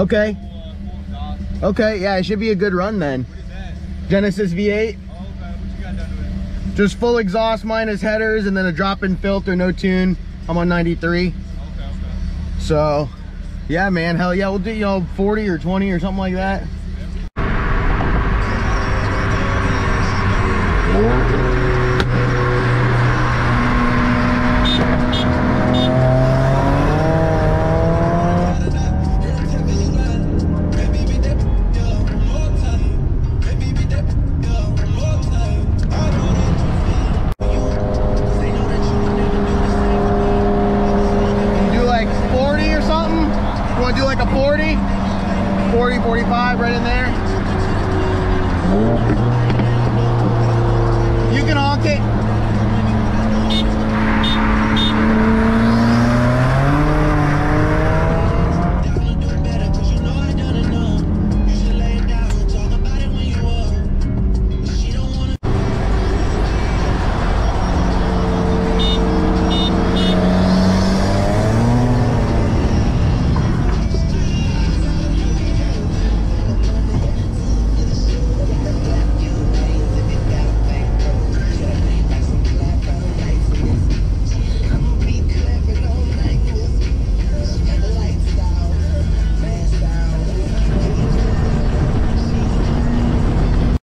Okay. Full, full exhaust. Okay. Yeah, it should be a good run then. What is that? Genesis V8. Oh, okay. What you got done with it? Just full exhaust minus headers and then a drop-in filter, no tune. I'm on 93. Okay, okay. So, yeah, man, hell yeah, we'll do, you know, 40 or 20 or something like that. 40? 40, 45 right in there? You can honk it.